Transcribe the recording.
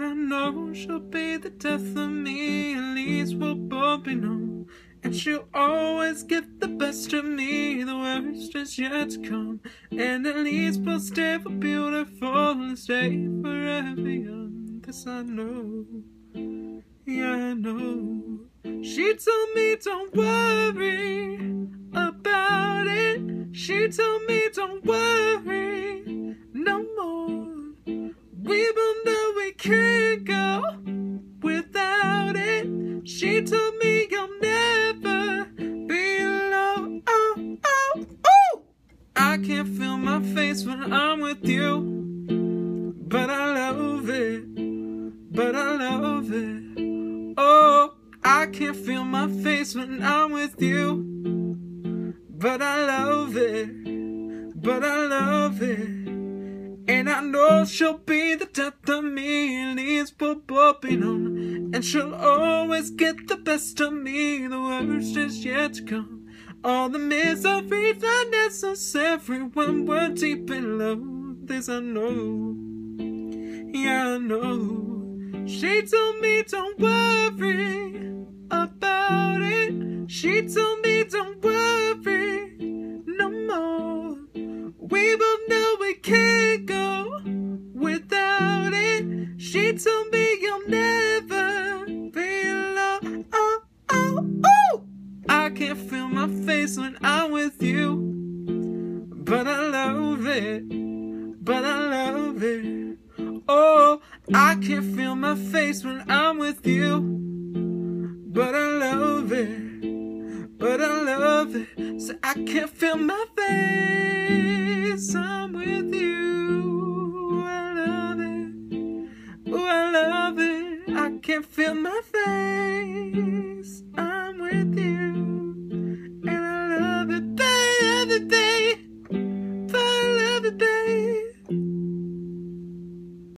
And I know she'll be the death of me, at least we'll both be known. And she'll always get the best of me, the worst is yet to come. And at least we'll stay for beautiful and stay forever young. This I know, yeah, I know. She told me don't worry about it. She told me don't worry can't go without it. She told me you'll never be alone. Oh, oh, oh! I can't feel my face when I'm with you, but I love it. But I love it. Oh, I can't feel my face when I'm with you, but I love it. But I love it. And I know she'll be the death of me, we'll both be known. And she'll always get the best of me, the worst is yet to come. All the misery's unnecessary when we're deep in love, this I know. Yeah, I know. She told me don't worry feel my face when I'm with you, but I love it. But I love it. Oh, I can't feel my face when I'm with you, but I love it. But I love it. So I can't feel my face. I'm with you. I love it. Oh, I love it. I can't feel my face. I